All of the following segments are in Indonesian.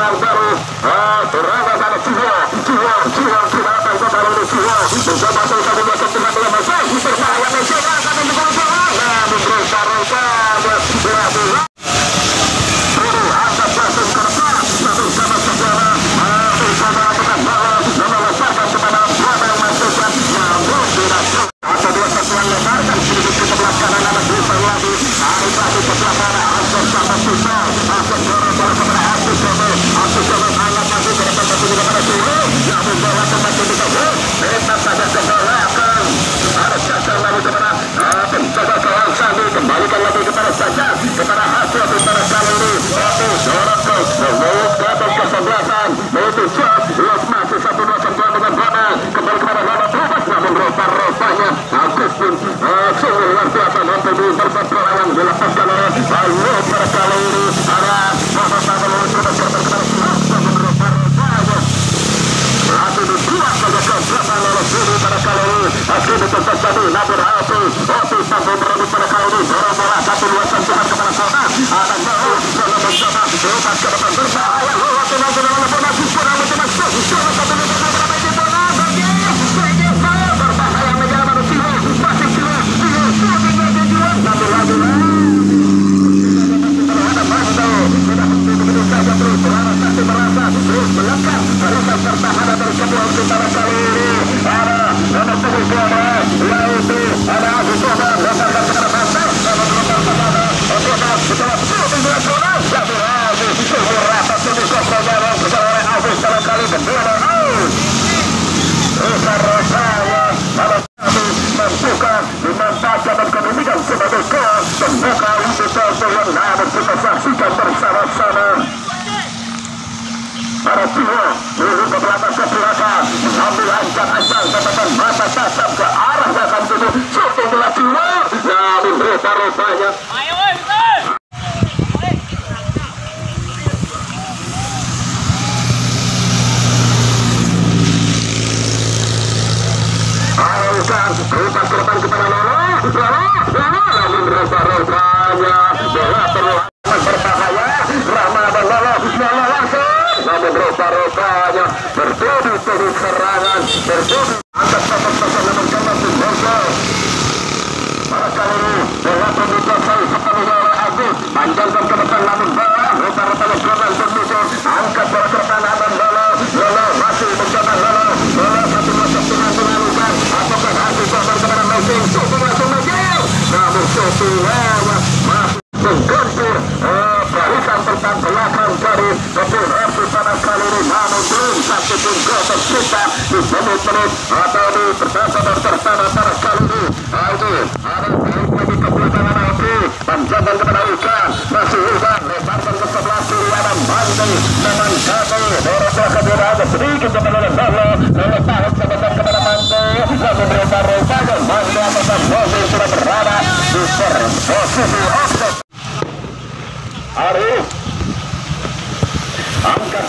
terceros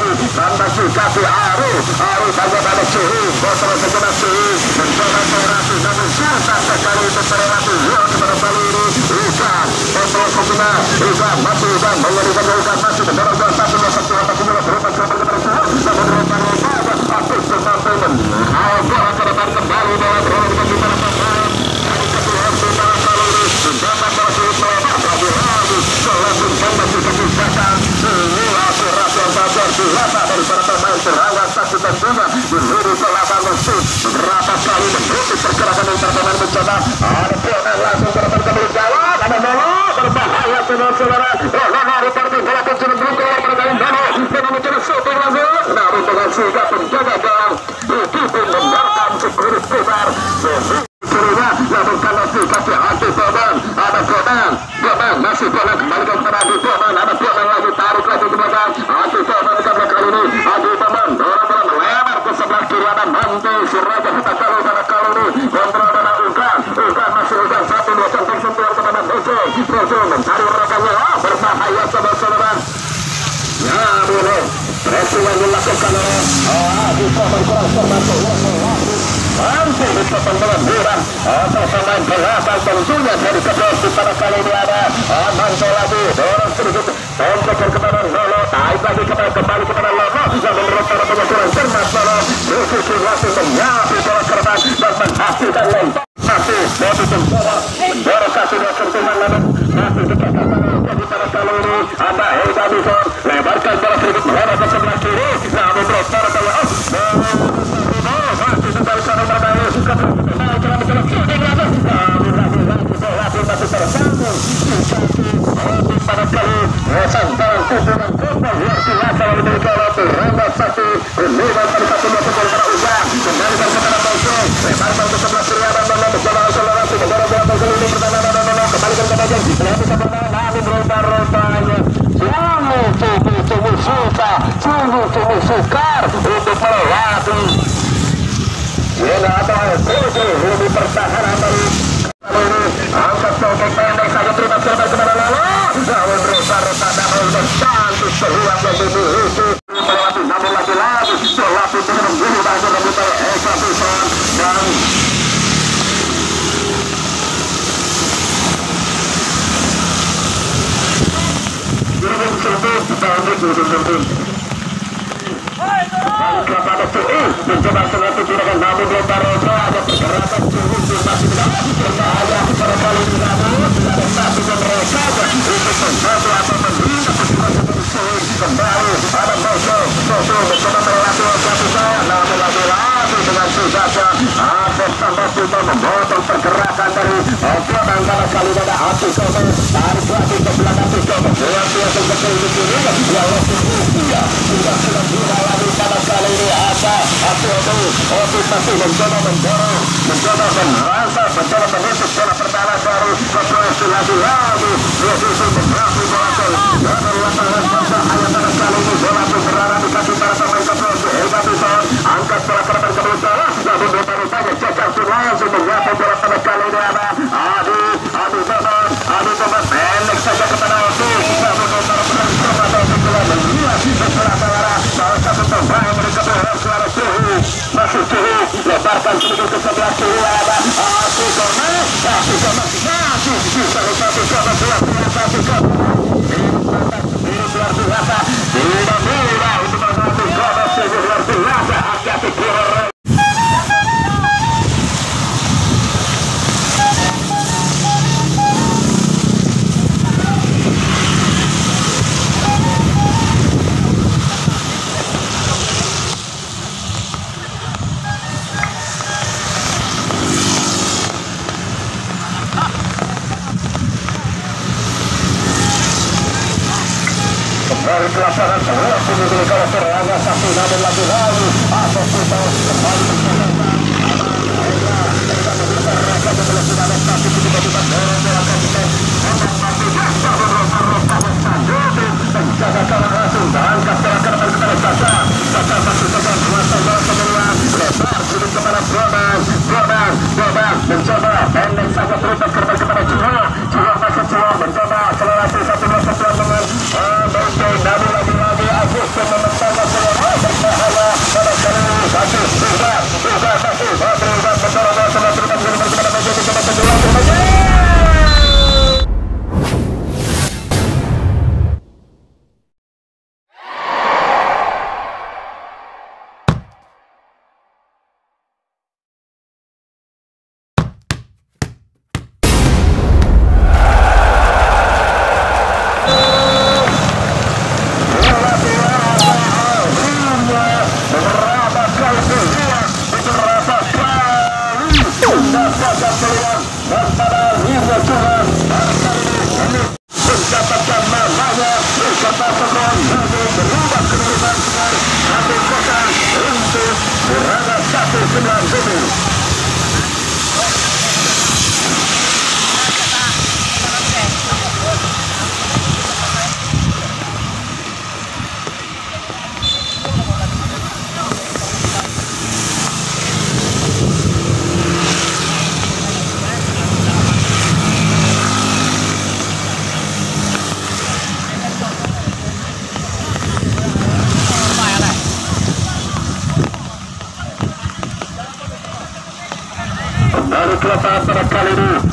lagi tanda kaki Arif Arif hanya pada suhu botol sejenak suhu mencoba berarti namun susah sekali untuk berarti ya kepada kali ini Ikan botol sejenak Ikan masih Ikan mengerikan Ikan masih mendorong bola satu dua satu apa kembali berupa kepada kepada suhu namun berupa lebar Apus sampai menawar bola ke depan kembali bola beroleh bagi para pemain dari kedua FC pada kali ini mendapat bola sulit melebar lagi lagi selanjutnya masih kebijakan simulasi rasian bagian dilata dari para pemain serangan satu dan dua menurut selatan mesin beberapa kali menutup pergerakan dari pemain mencoba ada bola langsung ke depan kembali jawab ada Nono berbahaya saudara-saudara oh Nono seperti bola pun sudah belum keluar pada kali Nono Nono mencoba shooting langsung namun dengan sudah penjaga gawang begitu membiarkan sekurus besar Sudah namun kalau dikasih hati Boban ada Boban Boban masih Boban kembalikan kepada Adi Boban ada Boban lagi tarik lagi ke belakang Adi Boban karena kali ini Adi Boban dorong bola melebar ke sebelah kiri ada Manti Suraja kita tahu pada kali ini kontrol pada Ugan Ugan masih Ugan satu dua centang sentuhan kepada Bozo Bozo mencari rekannya oh berbahaya saudara-saudara Ya boleh Pressing yang dilakukan oleh Adi Boban kurang termasuk mampu bisa pembelajaran atau pemain belakang tentunya dari kedua pada kali ini ada Manto lagi dorong sedikit tontokan kepada Lolo tarik lagi kepada kembali kepada Lolo yang menurut para pengukuran cermat Lolo Rufiki langsung menyapu bola ke depan dan menghasilkan lempar satu Bobi mencoba santos terror absoluto Dan Dan Kota Sultan dari di sini. Sudah sudah mencoba Mencoba pertama dari Dia Bazı mızrafı tarafını kalıyla Abi, abi baba, abi baba Benlik saçakı bana oldu Kitabı kontarımına Mustafa Dağıtıklar Mızmıya sizde sırabalara Dağıtı tutan bayımını kapı Hırsları tuhu, nasıl tuhu Lebar kalçını kısa bir tuhu Araba, asıl konu Asıl konu, asıl konu Asıl konu, asıl konu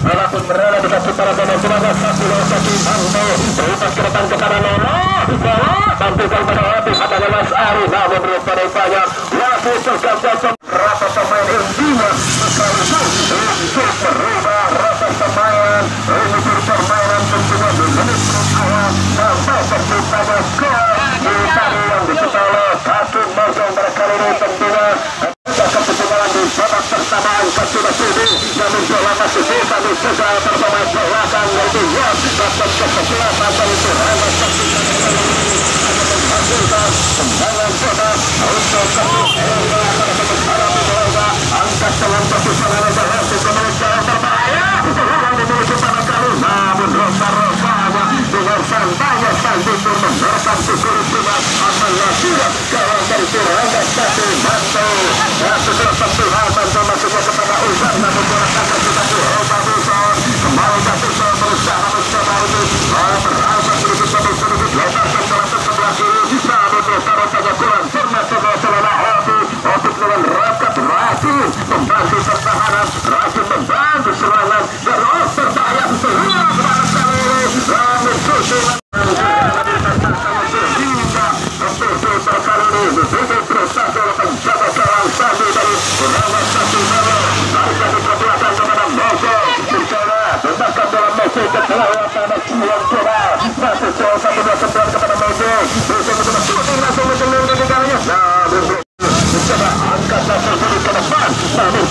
Walaupun berada di kasih para sana satu saksi lo saksi bangsa Berubah kepada Nono Nono Sampaikan pada habis adanya Mas Ari Namun daripada upaya Wafu Rasa pemain Indima Sekaligus Langsung merubah rasa pemain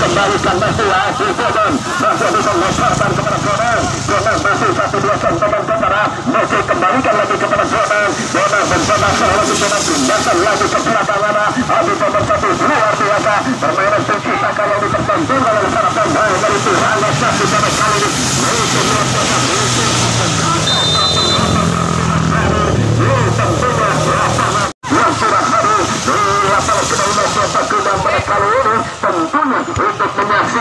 kembali lagi Yasi Gomen masih mengusahakan kepada Gomen Gomen masih satu dua teman kepada masih kembalikan lagi kepada Gomen Gomen mencoba lagi Gomen tindakan lagi. Ke belakang mana Abu Gomen satu luar biasa. Permainan tercipta kalau dipertentangkan oleh para pemain dari Tuhan. Yasi Gomen kali ini. humanos, estos se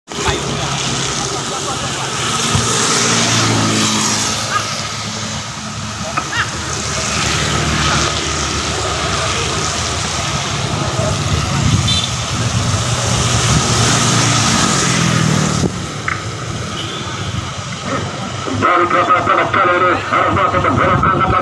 Inggris Hermoso mendorong angkat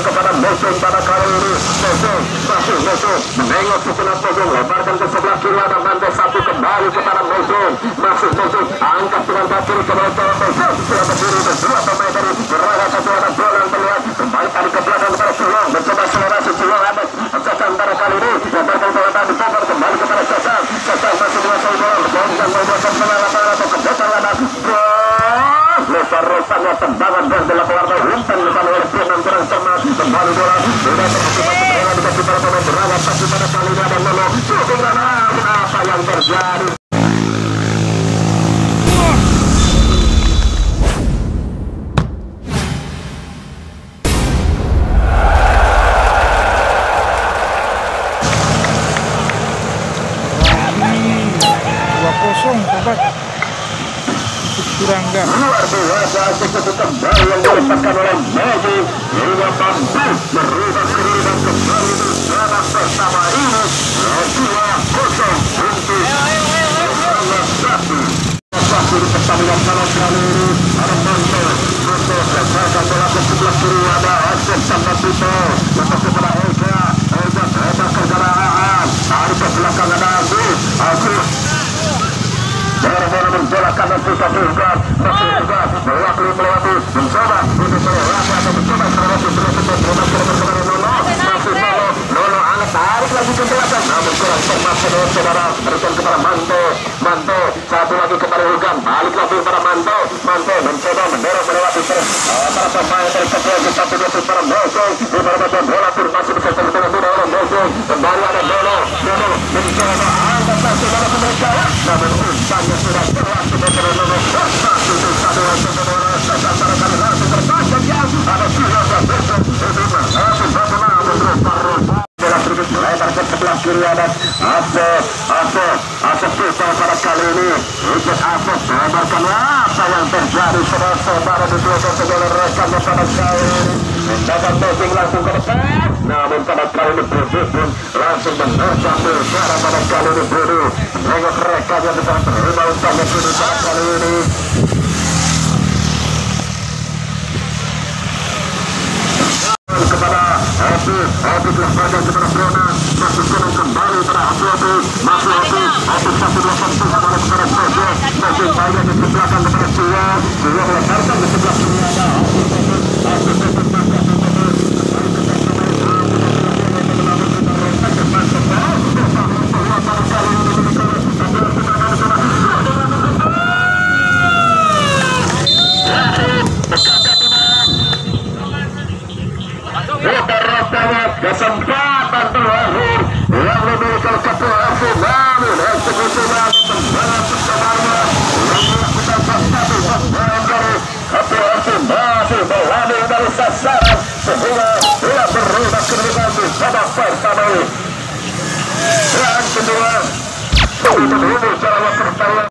kepada musuh pada kali ini musuh menengok setelah musuh lebarkan ke sebelah kiri ada lantai satu kembali kepada tanah musuh. Masuk musuh angkat dengan kaki ke bawah musuh. Sudah berdiri dua pemain rusak kali ini kepada Hafiz Hafiz Lasbaga kepada Yang kedua, begitu dulu secara